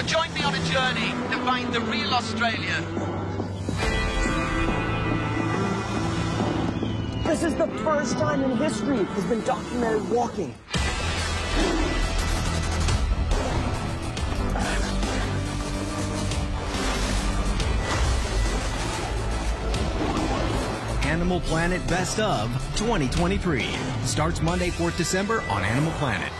So join me on a journey to find the real Australia. This is the first time in history has been documented walking. Animal Planet Best of 2023 starts Monday, 4th December on Animal Planet.